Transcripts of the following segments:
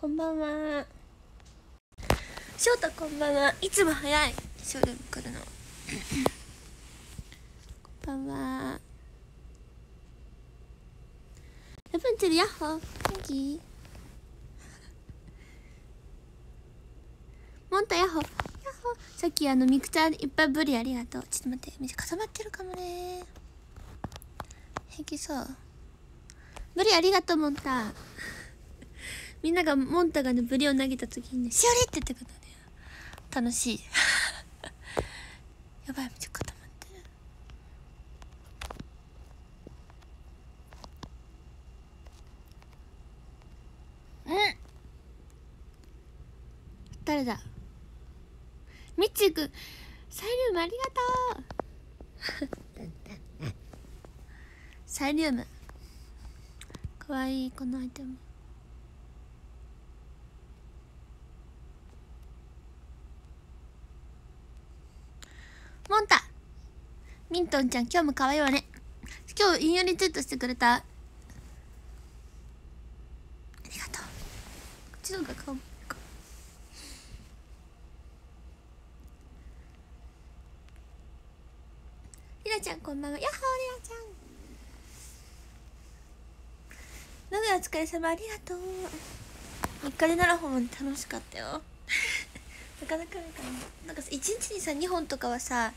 こんばんは。翔太こんばんは。いつも早い。ショールーム来るの。こんばんは。ラプンツェルヤッホー。元気？モンタヤッホー。ヤッホー。さっきあのミクチャーいっぱいブリありがとう。ちょっと待って。水固まってるかもね。平気そう。ブリありがとうモンタみんながモンタがねブリを投げた時にね「しおり!」って言ってくるのね楽しい。やばいめっちゃ固まってる。うん。誰だ？みっちーくんサイリウムありがとう。サイリウム。かわいいこのアイテムモンタミントンちゃん今日も可愛いわね。今日引用リツイートしてくれた。ありがとう。こっちの方が顔りらちゃんこんばんは。やっほーりらちゃん。のぐお疲れ様ありがとう。3日で7本楽しかったよ。なかなかなんかなんかさ1日にさ2本とかはさ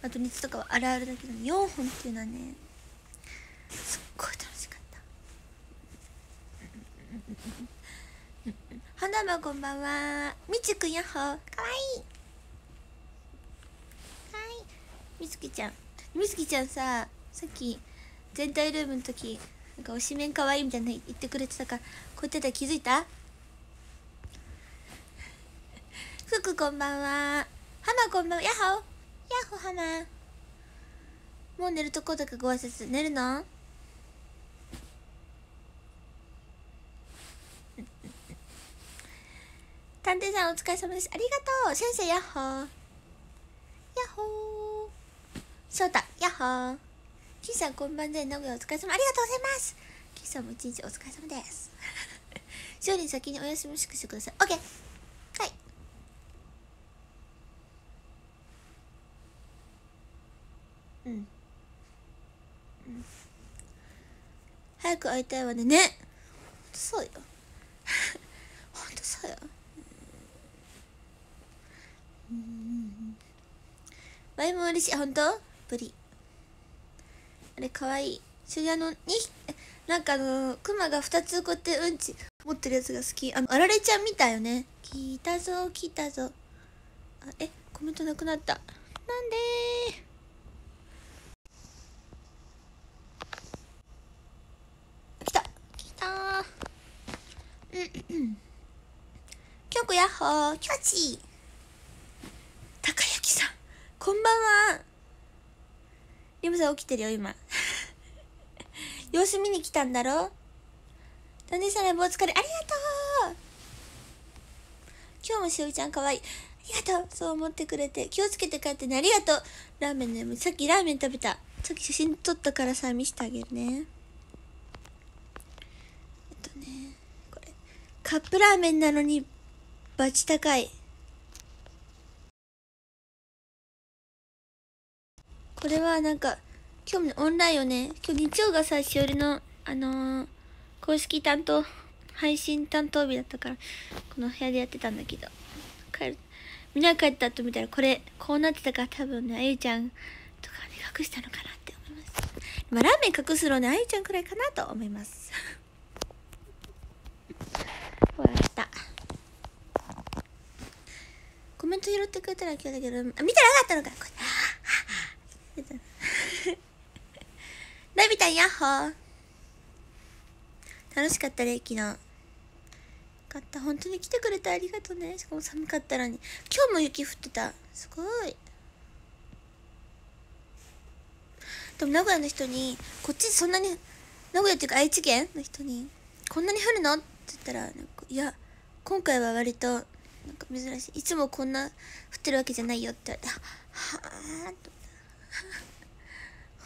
あと日とかはあるあるだけど4本っていうのはねすっごい楽しかった。花マこんばんは。みちくんやっほー。かわいい。かわいい。みつきちゃん。みつきちゃんささっき全体ルームの時なんか推しメンかわいいみたいな言ってくれてたからこうやってたら気づいた？ふくこんばんは。はまこんばんは。やっほやっほはま。もう寝るとこだかご挨拶。寝るの？探偵さんお疲れ様です。ありがとう。先生やっほやっほー。翔太やっほー。キさんこんばんで名古屋お疲れ様。ありがとうございます。キーさんも一日お疲れ様です。勝利先にお休みしくしてください。オッケー。はい。うん、うん、早く会いたいわね。ねそうよ。ほんとそうよ。うん。ワイも嬉しい。ほんとブリあれかわい。いそれあのになんかあのクマが2つこうやってうんち持ってるやつが好き。あのあられちゃんみたよね。来たぞ来たぞ。あえコメントなくなった。なんで来た来たうんうん京子やっほー。キャッチ高之さん。こんばんは。リムさん起きてるよ今。様子見に来たんだろ？旦那さんライブお疲れありがとう。今日もしおりちゃんかわいい。ありがとう。そう思ってくれて。気をつけて帰ってね。ありがとう。ラーメンねさっきラーメン食べた。さっき写真撮ったからさ見せてあげるねえっとねこれカップラーメンなのにバチ高い。これはなんか今日もオンラインをね。今日日曜がさしおりのあのー、公式担当配信担当日だったからこの部屋でやってたんだけど。帰るみんな帰った後見たらこれこうなってたから多分ねあゆちゃんとかね隠したのかなって思います。まあラーメン隠すのねあゆちゃんくらいかなと思います。笑った。コメント拾ってくれたら今日だけどあ見てなかったのか。こ れラビタンヤッホー楽しかったね昨日。よかった。本当に来てくれてありがとうね。しかも寒かったのに。今日も雪降ってた。すごい。でも名古屋の人にこっちそんなに名古屋っていうか愛知県の人にこんなに降るの？って言ったらなんかいや今回は割となんか珍しいいつもこんな降ってるわけじゃないよって言われてはあ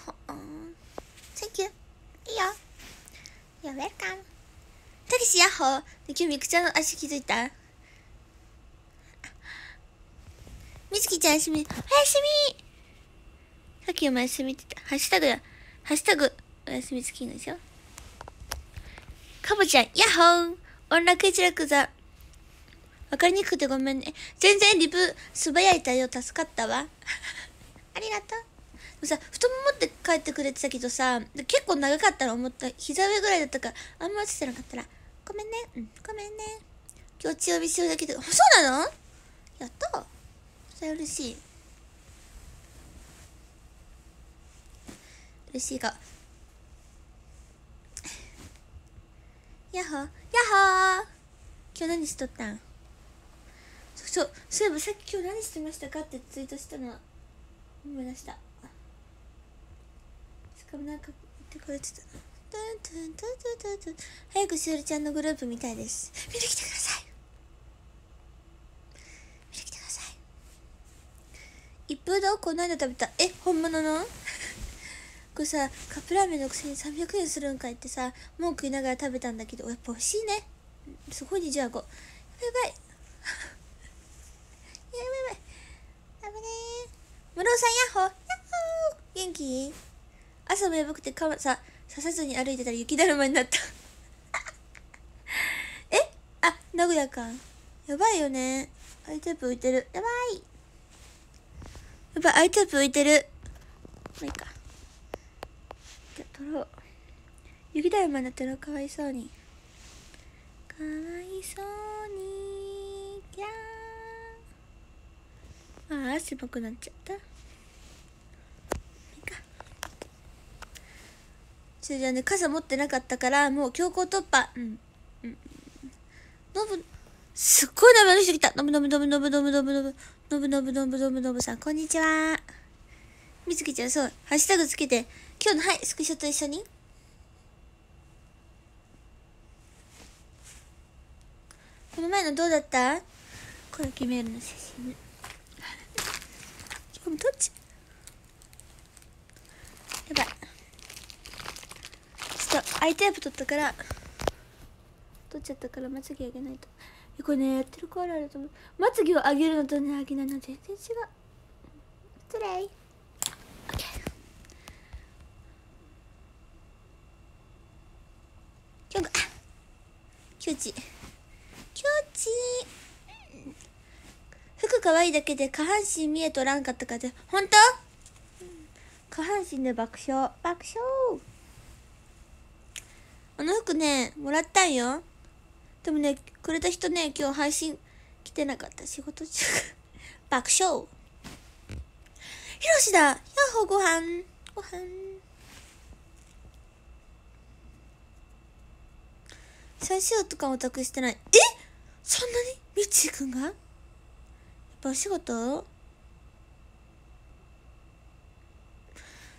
とはあ Thank you. いいよ。You're welcome. てけしヤッホー。今日みくちゃんの足気づいた？みつきちゃんおやすみ。おやすみ。さっきお前すみって言った。ハッシュタグや。ハッシュタグ、おやすみつきのでしょ？かぼちゃん、ヤッホー音楽一楽座。わかりにくくてごめんね。全然リプ素早い対応助かったわ。ありがとう。でもさ、太ももって帰ってくれてたけどさ、結構長かったら思った。膝上ぐらいだったから、あんま落ちてなかったら、ごめんね。うん、ごめんね。今日強火しようだけど、そうなの？やったそれ嬉しい。嬉しいが。やっほーやっほー。今日何しとったん？そうそうそういえばさっき今日何してましたかってツイートしたの。思い出した。しかもなんか言ってくれてたトントントントントン。早くしおりちゃんのグループ見たいです。見に来てください。見に来てください。一風堂この間食べた。え本物の？これさカップラーメンのくせに300円するんかいってさ文句言いながら食べたんだけどやっぱ美味しいね。すごいねじゃあこう。やばい。やばいやばい。危ねえ。室尾さんヤッホー。ヤッホー。元気？朝もやばくてかさささずに歩いてたら雪だるまになった。え？あ名古屋か。やばいよね。アイテープ浮いてる。やばい。やばいアイテープ浮いてる。まあいいか。取ろう雪だるまになったらかわいそうにかわいそうにキャーああ狭くなっちゃったいいかそれじゃあね傘持ってなかったからもう強行突破うんうんノブすっごい名前の人来たノブノブノブノブノブノブノブノブノブノブノブノブさんこんにちはみつきちゃんそうハッシュタグつけて今日のはいスクショと一緒に。この前のどうだった？これ決めるの写真今日もどっちやばい。ちょっとアイテープ取ったから取っちゃったからまつげあげないと。これねやってる子あるあると思う。まつげを上げるのとね上げないの全然違う。失礼今日がキューチキューチ服可愛いだけで下半身見えとらんかったかで本当？下半身で爆笑。爆笑。あの服ねもらったんよ。でもねくれた人ね今日配信来てなかった。仕事中。爆笑。ひろしだ。やっほごはんごはん最終とかオタクしてない。え？そんなに？みちくんが？ぱお仕事？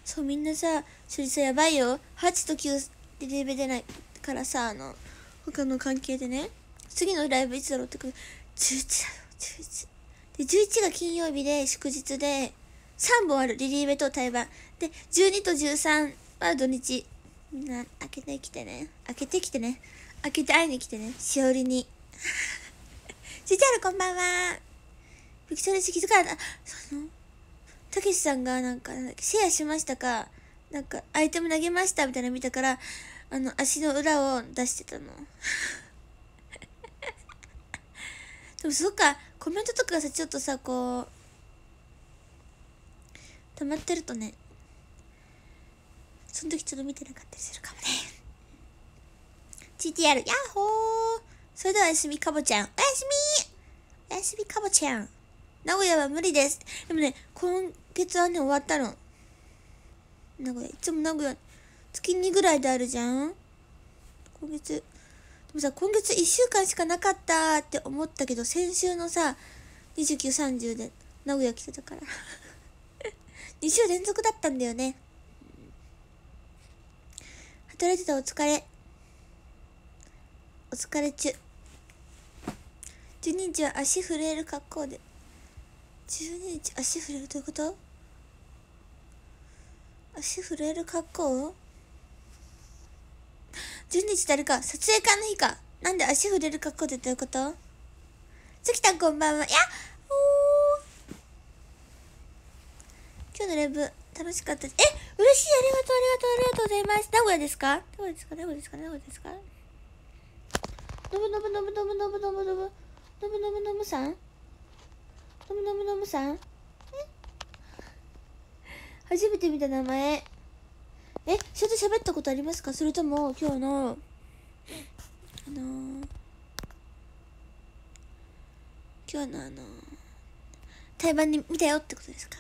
そうみんなさそれさやばいよ。8と9でレベ出ないからさあの他の関係でね。次のライブいつだろうってくる。11だよ11で11が金曜日で祝日で3本ある。リリーベと対バン。で12と13は土日。みんな開けてきてね。開けてきてね。開けて会いに来てね、しおりに。ちちゃるこんばんは。ビクトリー気づかれた。その、たけしさんがなんか、シェアしましたか、なんか、アイテム投げましたみたいなの見たから、あの、足の裏を出してたの。でもそっか、コメントとかさ、ちょっとさ、こう、溜まってるとね、その時ちょっと見てなかったりするかもね。GTR、ヤッホーそれではおやすみかぼちゃん。おやすみおやすみかぼちゃん。名古屋は無理です。でもね、今月はね、終わったの。名古屋、いつも名古屋、月2ぐらいであるじゃん今月。でもさ、今月1週間しかなかったって思ったけど、先週のさ、29、30で名古屋来てたから。2週連続だったんだよね。働いてたお疲れ。お疲れ中12日は足震える格好で12日足震えるどういうこと？足震える格好？12日誰か？撮影会の日か？なんで足触れる格好でどういうこと？月たんこんばんは。いやおー。今日のライブ楽しかったです。え嬉しい。ありがとうありがとうありがとうございます。名古屋ですか？名古屋ですか？名古屋ですか？名古屋ですか？のぶのぶのぶのぶのぶのぶのぶのぶのぶのぶさんのぶのぶのぶさん？え？初めて見た名前。え？それと喋ったことありますか？それとも今日の？あのー、今日のあのー、対バンで見たよってことですか？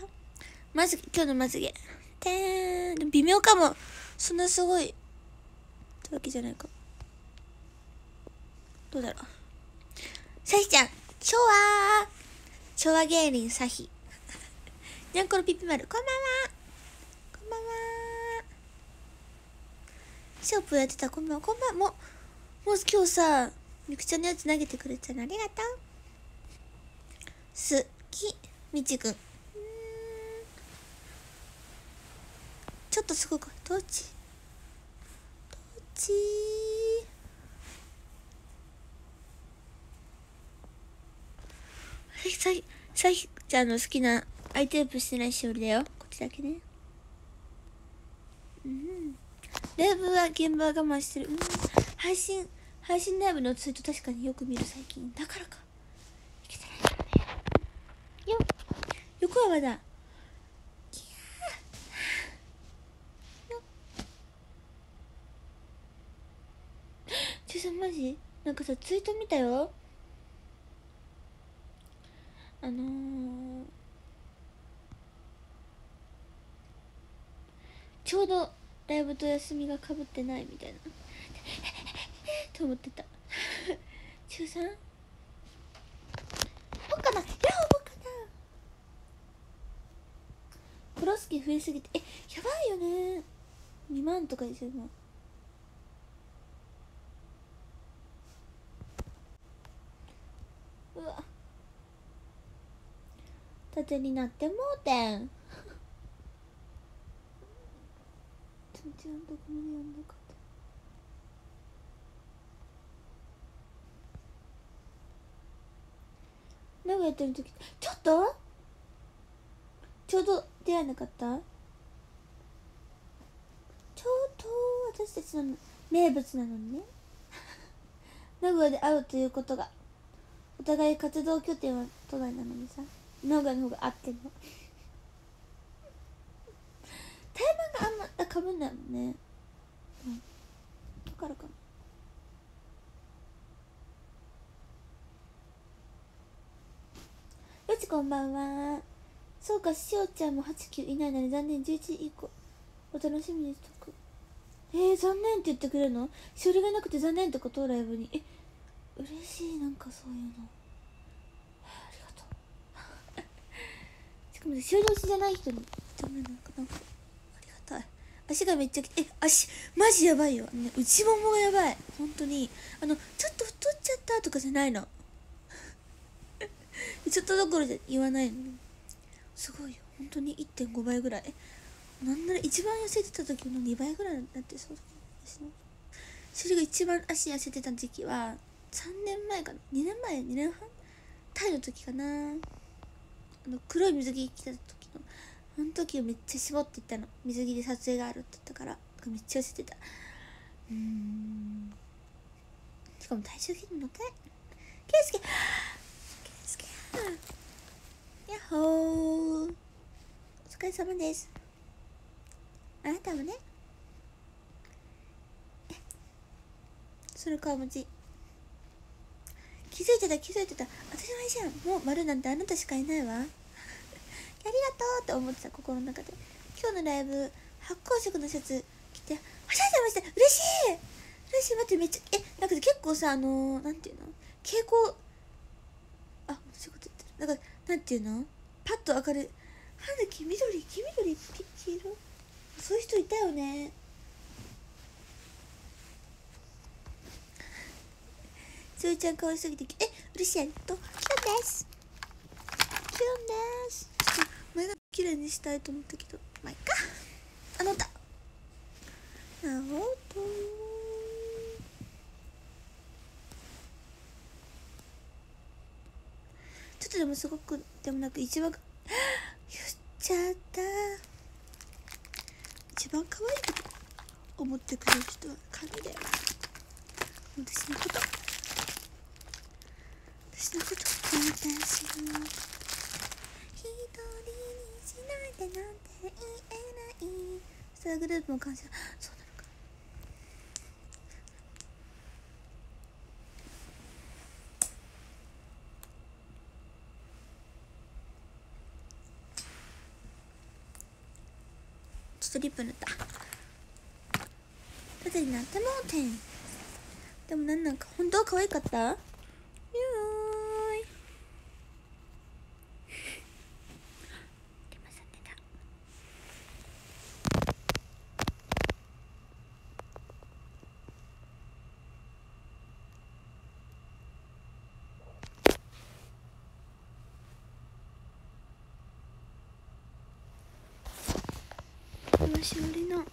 まつげ今日のまつげ。てーん。微妙かも。そんなすごい。ってわけじゃないか。どうだろう。さひちゃん昭和昭和芸人さひにゃんこのピピ丸こんばんは。こんばんは。ショープやってたこんばんは。こんばんは。もうもう今日さみくちゃんのやつ投げてくれたのありがとう。すきみちくん。ちょっとすごくどっち？どっち？さひさひちゃんの好きなアイテープしてないしおりだよ。こっちだけね。うん。ライブは現場我慢してる。うん。配信配信ライブのツイート確かによく見る最近。だからか。いけてないからね。よ横山だ。ちょさんマジ？なんかさツイート見たよ。あのー、ちょうどライブと休みがかぶってないみたいな。と思ってた。中 3? 僕かな？や僕かな。プロスキー増えすぎて。えやばいよね。2万とかですよ今うわ縦になってもうてん。全然どこまで読んだかった名古屋やってる時ちょっと？ちょうど出会えなかった？ちょうど私たちの名物なのにね。名古屋で会うということがお互い活動拠点は都内なのにさ。名古屋のが合ってんの。対バンがあんまかぶんないもんね。うん。だからかなよちこんばんは。そうかしおちゃんも89いないのに残念。11以降。お楽しみにしとく。えー、残念って言ってくれるの？しおりがなくて残念ってこと？ライブに。え嬉しい。なんかそういうのありがとうしかもしおり推しじゃない人にダメなのかなありがたい。足がめっちゃきえ足マジやばいよ、ね、内ももがやばい。本当にあのちょっと太っちゃったとかじゃないの。ちょっとどころじゃ言わないの。すごいよ。本当に1.5倍ぐらい。なんなら一番痩せてた時の2倍ぐらいになってそうだ私の。それが一番足痩せてた時期は3年前かな。2年前2年半？タイの時かな。あの黒い水着着てた時のあの時めっちゃ絞っていったの。水着で撮影があるって言ったからめっちゃ痩せてた。うん。しかも体重計に乗ってないケイスケ。ケスケ。やっほー。お疲れ様です。あなたもね。その顔文字気づいてた気づいてた。当たり前じゃんもう丸なんてあなたしかいないわ。ありがとうって思ってた心の中で。今日のライブ発光色のシャツ着てはしゃいでました。嬉しい！嬉しい待ってめっちゃえなんか結構さあのー、なんていうの？蛍光あそういうこと言ってる。なんかなんていうの？パッと明るい。花黄緑黄緑黄色。そういう人いたよね。つーちゃん可愛すぎてえうるしいとキュンですキュンですちょっと前が綺麗にしたいと思ったけどまあいっか。あのたなるほど。とでもすごくでもなく一番 言っちゃった。一番可愛いと思ってくれる人は神だよ私のこと。私のこと私の一人にしないでなんて言えないスターグループも感謝。そうなのかちょっとリップ塗った縦になってもうてんでもなんなんか本当は可愛かったゆーい出まさってた今しおりの。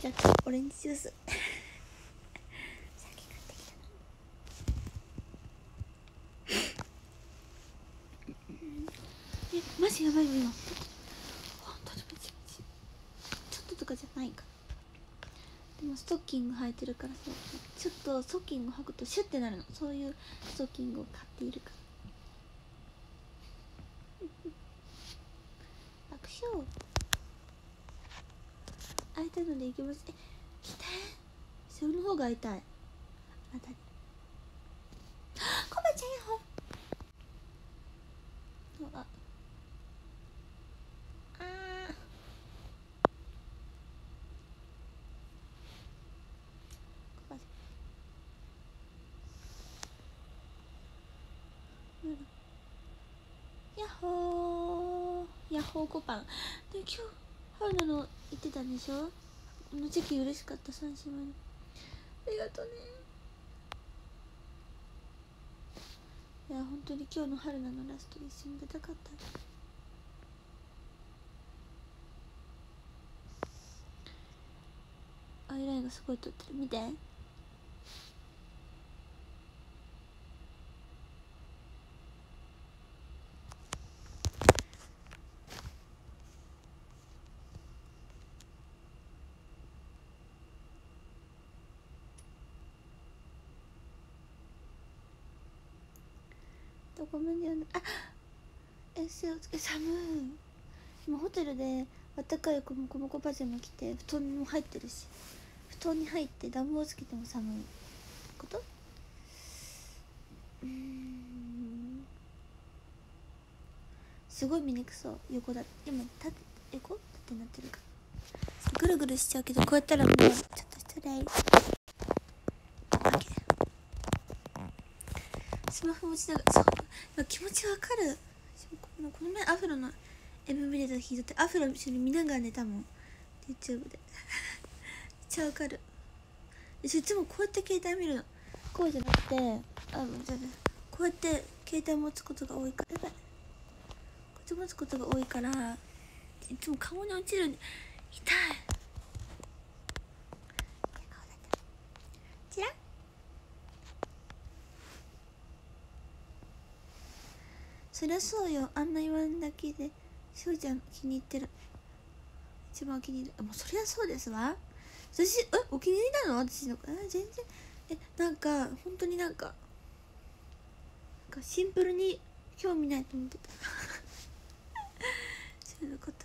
じゃあオレンジジュース。さっき買ってきたの。えマジやばいよ今。ちょっととかじゃないか。でもストッキング履いてるからさちょっとストッキング履くとシュッてなるの。そういうストッキングを買っているから爆笑会いたいきます。え来て？それの方が会い。たいあなたにコバちゃんやほあ。あコバちゃん。うんやっほー。ヤッホーコパン。で今日春菜の言ってたんでしょ？あの時期嬉しかった三姉妹ありがとうね。いや本当に今日の春菜のラスト一緒に出たかった。アイラインがすごい撮ってる。見て。どこまで読んだあえすおつけ寒い。今ホテルであったかいコモコモコパジャマ着て布団も入ってるし。布団に入って暖房つけても寒い。こと？うん。すごい見にくそう。横だ。今立横？ってなってるか。らぐるぐるしちゃうけどこうやったらもうちょっと失礼 OK スマホ持ちながらそう気持ちわかる。この前アフロの MV で弾いててアフロ一緒に見ながら寝たもん。YouTube で。めっちゃわかる。でいつもこうやって携帯見るの。こうじゃなくてあじゃあねこうやって携帯持つことが多いから。やばい。こうやって持つことが多いから。いつも顔に落ちる。痛い顔だったチラッそりゃそうよ。あんな言わんだけで。しょうちゃん気に入ってる。一番お気に入りあもうそりゃそうですわ。私えお気に入りなの？私のえ全然。えなんか本当になんかなんかシンプルに興味ないと思ってた。そういうこと。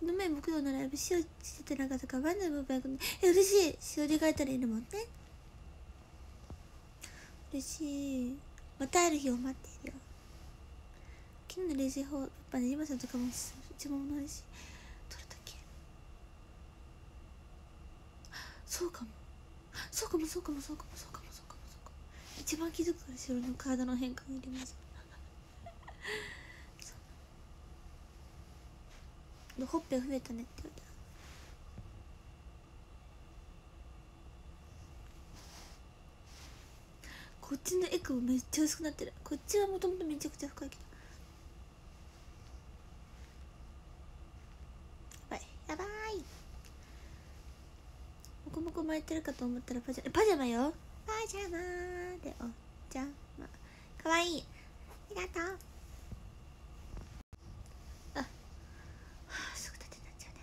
この前木曜のライブしおしてなかったからバンドのバイクえ嬉しい。しおりがいたらいるもんね。嬉しい。また会える日を待っているよ。昨日のレジ法やっぱね今さんとかも一番もないしどれだっけ。そうかも。そうかもそうかもそうかもそうかもそうかもそうかも。一番気づくから後ろの体の変化に入れます。ほっぺ増えたねって言われた。こっちのエクボめっちゃ薄くなってる。こっちはもともとめちゃくちゃ深いけどやばいやばいもこもこ巻いてるかと思ったらパジャパジャマよ。パジャマでおちゃ、ま、かわいい。ありがとう。あ、はあ、すぐ立てになっちゃうね。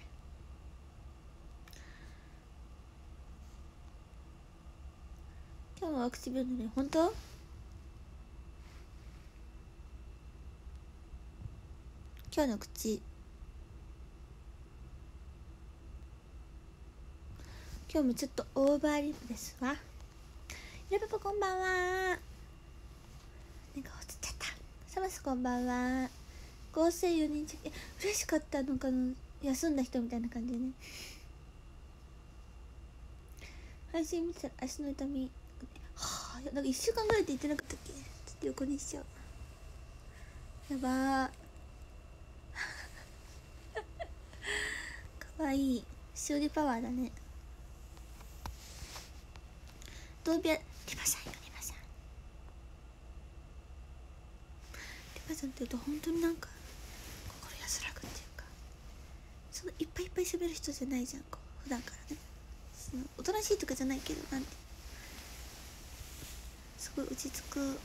今日もワクチン病のね本当？今日の口。今日もちょっとオーバーリップですわ。ひろパパこんばんは。なんか落ちちゃった。サマスこんばんは。合成4人中え嬉しかったのかな？休んだ人みたいな感じでね。配信見てたら足の痛み。はあなんか1週間ぐらいって言ってなかったっけ？ちょっと横にしちゃう。やばー。かわいい。勝利パワーだね。どうびゃリバさんよリバさんリバさんって言うと本当になんか心安らぐっていうかそのいっぱいいっぱい喋る人じゃないじゃん。こう普段からね。そのおとなしいとかじゃないけどなんて。すごい落ち着く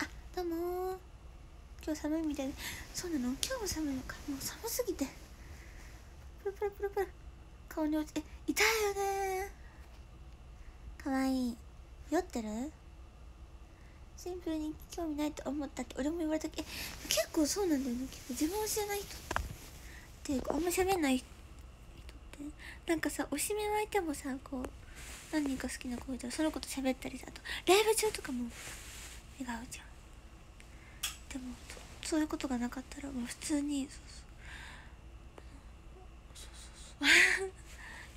あどうもー今日寒いみたいで。そうなの？今日も寒いのか？もう寒すぎて。プルプルプルプル顔に落ちえ痛いよね。かわい。い酔ってる？シンプルに興味ないと思ったって俺も言われたけ？え結構そうなんだよね。結構自分を知らない人って。いうかあんま喋んない人って。なんかさ推しメはいてもさこう何人か好きな子いたらその子と喋ったりさあとライブ中とかも笑顔じゃん。でもそういうことがなかったらもう普通にそうそうそうそう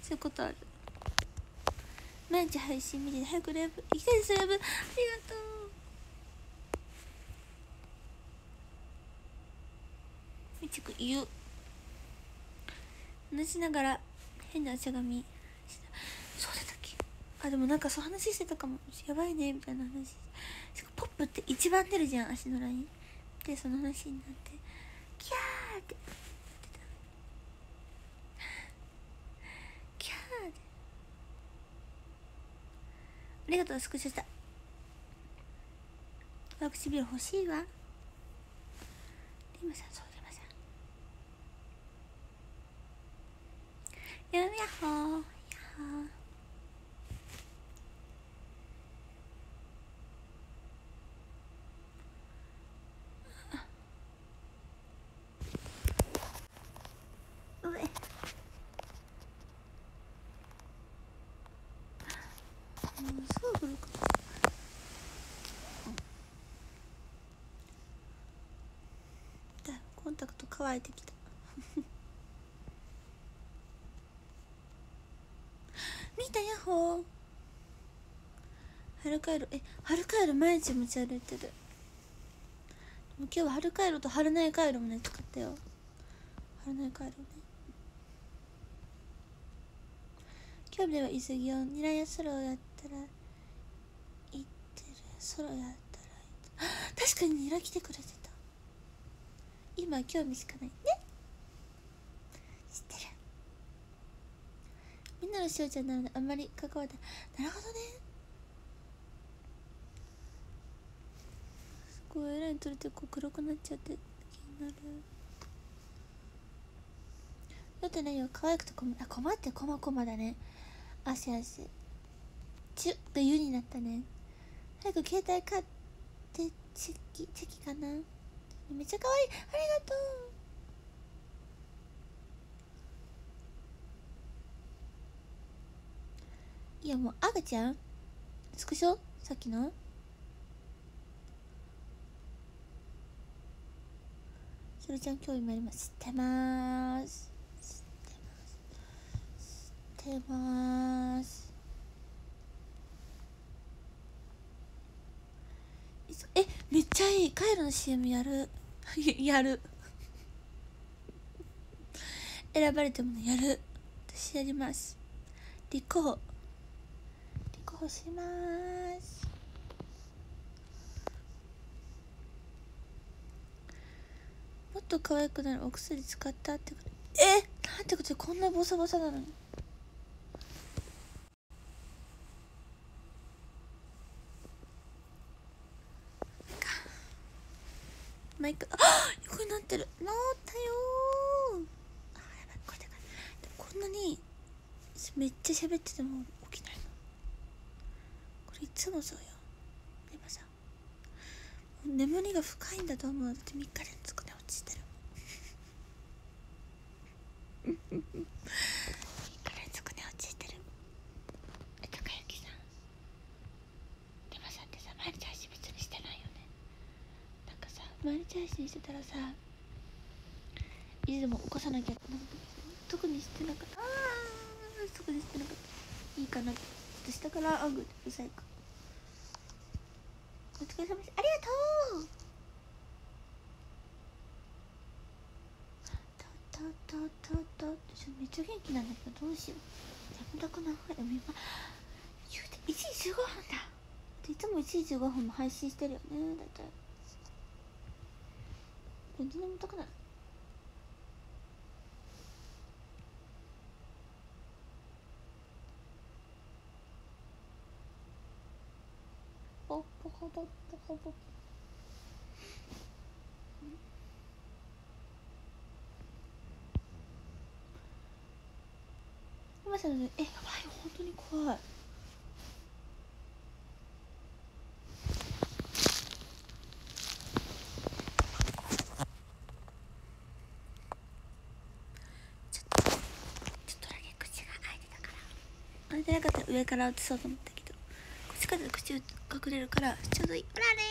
そういうことある毎日配信見て早くライブ行きたいですライブありがとうみちく言う話しながら変なしゃがみそうだったっけあでもなんかそう話してたかも。やばいねみたいな話。ポップって一番出るじゃん足のライン。でその話になってキャーって言ってた。キャーって。ありがとうスクショした。ワクチビル欲しいわ。リムさんそうリムさん。やめやっほー。やっほーうえもうすぐ来るかだコンタクト乾いてきた。見たヤッホー春カイロえ春カイロ毎日持ち歩いてる。でも今日は春カイロと春内カイロもね使ったよ。春内カイロね。今日では急ぎをニラやソロをやったら行ってる。ソロやったら行って確かにニラ来てくれてた。今は興味しかないね。知ってる。みんなのしおちゃんなのであんまり関わってなるほどね。すごいエライン取れてこう黒くなっちゃって気になる。だってね可愛くて困あ困ってこまこまだね。汗汗チュッと湯になったね。早く携帯買ってチェキチェキかな。めっちゃ可愛い。ありがとう。いやもう赤ちゃんスクショ？さっきの？それちゃん興味もあります。知ってます。知ってます。知ってます。えめっちゃいい。カイロの CM やる。やる。選ばれたもやる。私やります。立候補。立候補します。もっと可愛くなるお薬使ったってこと。え？なんてことこんなボサボサなのに。マイク。あ横になってる。なったよあやばいこれでかこんなにめっちゃ喋ってても起きないの。これいつもそうよ。でもさ眠りが深いんだと思うだって3日連続で落ちてる3日連続で落ちてるえ高之さんでもさってさ毎日配信別にしてないよねなんかさ毎日配信してたらさいつでも起こさなきゃなんか特にしてなかった。あー特にしてなかった。いいかなちょっと下からアングルうるさいか。お疲れ様ですありがとう。たたたたたちょめっちゃ元気なんだけどどうしよう。眠たくな。るでも今言うて1時15分だ。いつも1時15分も配信してるよねだって全然眠たくない？ポポコポポコポ今さねえやばい本当に怖いちょっとちょっとだけ口が開いてたから開いてなかったら上から映そうと思ったけどこっちから口隠れるからちょうどいい。ほらね。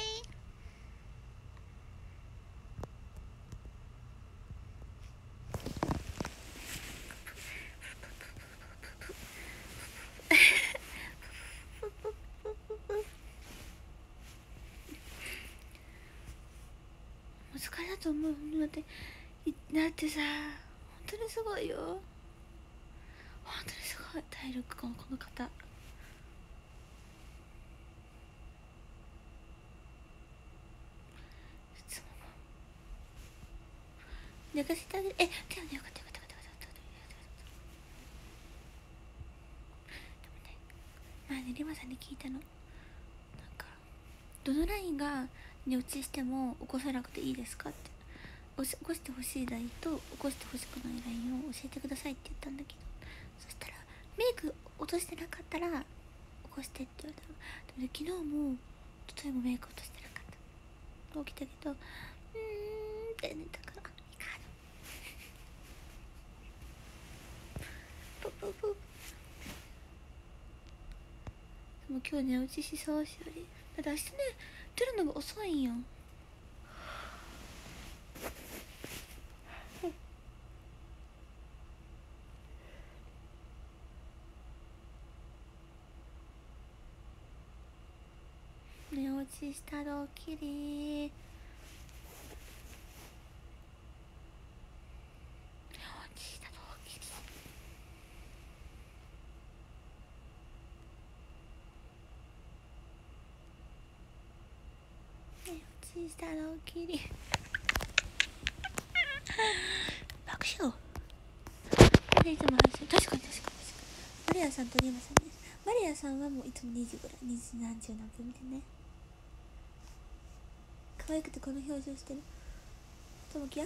お疲れだと思うだっていだってさ本当にすごいよ体力このこの方。いつも寝かせてあげる。えでもねよかったよかったよかったよかったよかったでもね前ねリマさんに聞いたの。なんかどのラインが寝落ちしても起こさなくていいですかって。起こしてほしいラインと起こしてほしくないラインを教えてくださいって言ったんだけど。そしたらメイク落としてなかったら起こしてって言われたの。でも昨日も一昨日もメイク落としてなかった。起きたけどうーんって寝たからいいかなプププでも今日寝落ちしそうしおりだって明日ね出るのが遅いんよ。寝落ちしたドッキリちしたドッキリ爆笑。でいつも話確かに確かに確かに。マリアさんとリマさんですマリアさんはもういつも2時ぐらい2時何時何分見てね。可愛くてこの表情してる。ともきや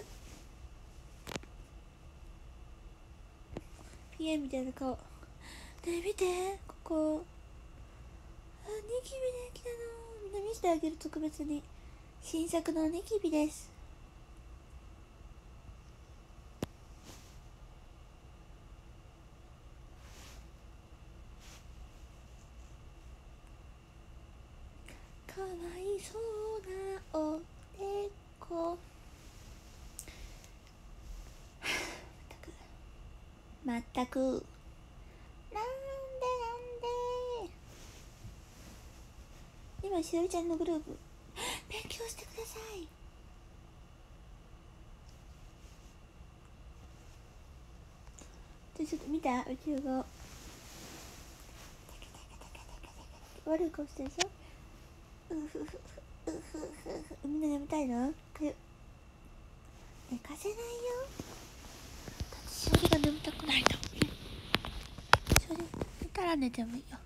PA みたいな顔。ねえ見て。ここ。あニキビできたの。みんな見せてあげる特別に。新作のニキビですかわいそうなおでこまったく。なんでなんで。今しおりちゃんのグループ。勉強してください。でちょっと見た？宇宙語悪い顔してるでしょ？うふふふうふふみんな眠たいの？かゆ寝かせないよ。が眠たくないのそれ寝たら寝てもいいよ。